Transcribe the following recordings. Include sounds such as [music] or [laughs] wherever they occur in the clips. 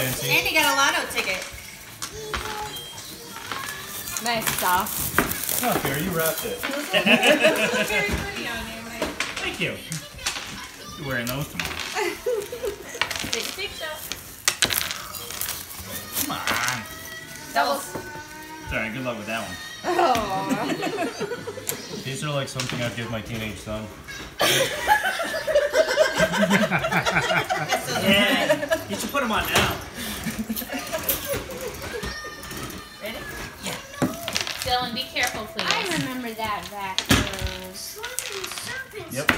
fancy. Andy got a lotto ticket. Nice stuff. Oh, here, you wrapped it. [laughs] Very pretty on you. Thank you. You're wearing those tomorrow. Take a take shot. Come on. Doubles. Sorry, good luck with that one. Oh. These are like something I'd give my teenage son. [laughs] Yeah. You should put them on now. Ready? Yeah. Dylan, be careful, please. I remember that rat goes. Yep.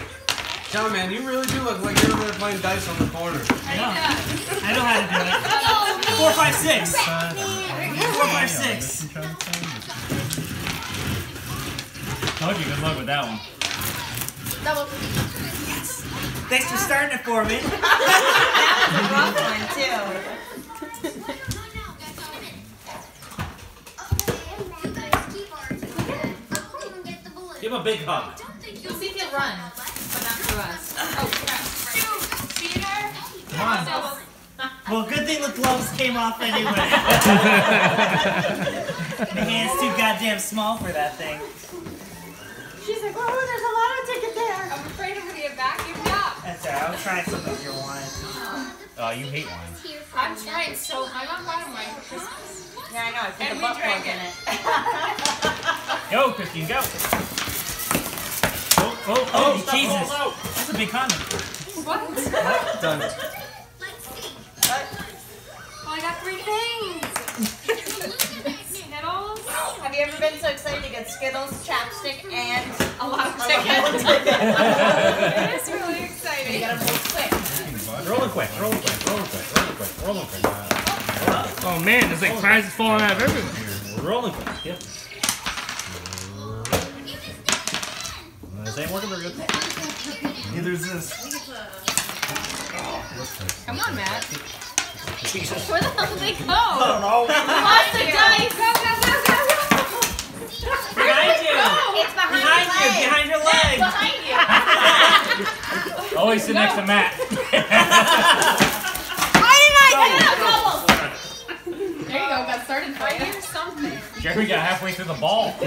John, man, you really do look like you're over there playing dice on the corner. I know. I know how to do it. [laughs] Oh, Four, five, six. Four, five, six. Told you, good luck with that one. Double. Yes. Thanks for starting it for me. [laughs] Rough one, too. Give him a big hug. We'll see if he'll run, but not through us. Oh, Come on. Well, good thing the gloves came off anyway. [laughs] the hand's too goddamn small for that thing. She's like, oh, there's a lotto ticket there. I'm afraid I'm gonna get vacuumed up. That's alright, I'll try some of your wine. Oh, you hate wine. I'm trying so I got bottom wine for Christmas. Yeah, I know. I put And the we butt drank plug in it. it. [laughs] Go, Christine, go. Oh, oh, oh, oh Jesus. That's a big condom. What? Done. Well, oh, I got three things. [laughs] Skittles. Have you ever been so excited to get Skittles, chapstick, and A lot of a tickets. lotto ticket? it is really you exciting. gotta move quick. Rolling quick, rolling quick, rolling quick, rolling quick, rolling quick. Oh man, there's like prizes falling out of everywhere. We're rolling quick, yep. Uh, this ain't working very good. Neither is this. Come on, Matt. Jesus. Where the hell did they go? I don't know. Lost the dice. Go, go, go, go, go. Behind you! It's behind, Behind your you! leg. Behind your It's leg! behind you. Always sit next to Matt. [laughs] Why did I get a double? There you go. Got started for you. Here's something. Jerry got halfway through the ball. [laughs]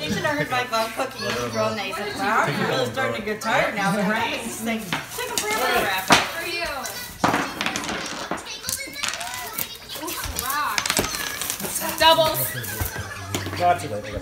You should have heard my phone cookie. He's real nice. He's like, wow, I'm really starting to get tired now. The wrapping this thing. Took him forever to wrap. For you. Doubles. Got you later.